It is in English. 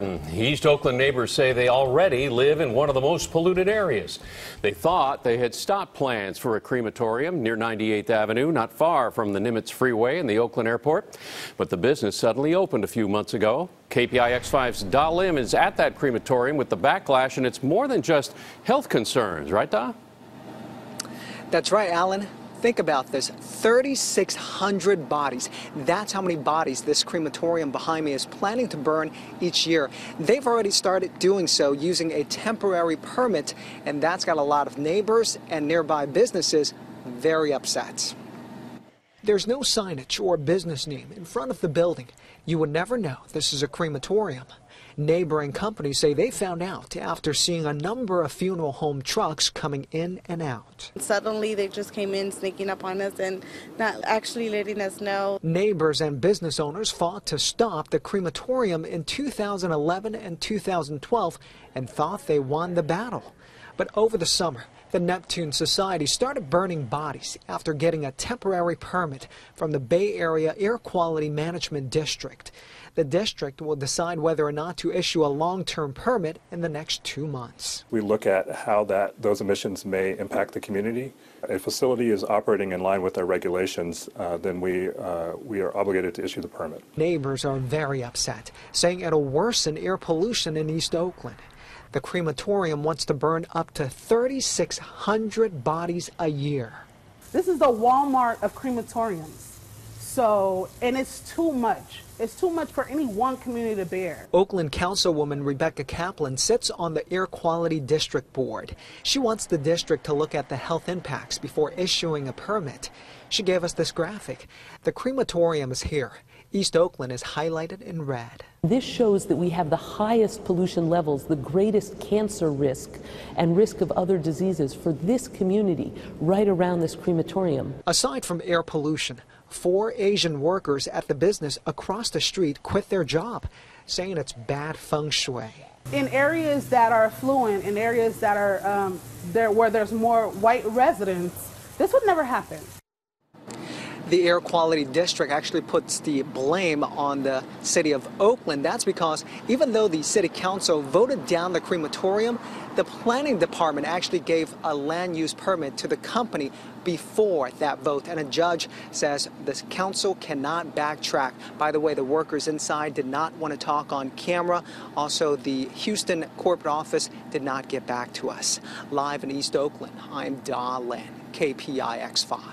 Mm-hmm. East Oakland neighbors say they already live in one of the most polluted areas. They thought they had stopped plans for a crematorium near 98th Avenue, not far from the Nimitz Freeway and the Oakland Airport. But the business suddenly opened a few months ago. KPIX5's Da Lin is at that crematorium with the backlash, and it's more than just health concerns, right, Da? That's right, Alan. Think about this 3,600 bodies. That's how many bodies this crematorium behind me is planning to burn each year. They've already started doing so using a temporary permit, and that's got a lot of neighbors and nearby businesses very upset. There's no signage or business name in front of the building. You would never know this is a crematorium. Neighboring companies say they found out after seeing a number of funeral home trucks coming in and out. Suddenly, they just came in, sneaking up on us and not actually letting us know. Neighbors and business owners fought to stop the crematorium in 2011 and 2012 and thought they won the battle. But over the summer, the Neptune Society started burning bodies after getting a temporary permit from the Bay Area Air Quality Management District. The district will decide whether or not to issue a long-term permit in the next two months. We look at how that those emissions may impact the community. If a facility is operating in line with our regulations, uh, then we uh, we are obligated to issue the permit. Neighbors are very upset, saying it'll worsen air pollution in East Oakland. The crematorium wants to burn up to 3,600 bodies a year. This is the Walmart of crematoriums. So, and it's too much. It's too much for any one community to bear. Oakland Councilwoman Rebecca Kaplan sits on the Air Quality District Board. She wants the district to look at the health impacts before issuing a permit. She gave us this graphic. The crematorium is here. East Oakland is highlighted in red. This shows that we have the highest pollution levels, the greatest cancer risk, and risk of other diseases for this community right around this crematorium. Aside from air pollution, four Asian workers at the business across the street quit their job, saying it's bad feng shui. In areas that are affluent, in areas that are um, there where there's more white residents, this would never happen the air quality district actually puts the blame on the city of Oakland. That's because even though the city council voted down the crematorium, the planning department actually gave a land use permit to the company before that vote. And a judge says the council cannot backtrack. By the way, the workers inside did not want to talk on camera. Also, the Houston corporate office did not get back to us. Live in East Oakland, I'm Da Lin, KPIX 5.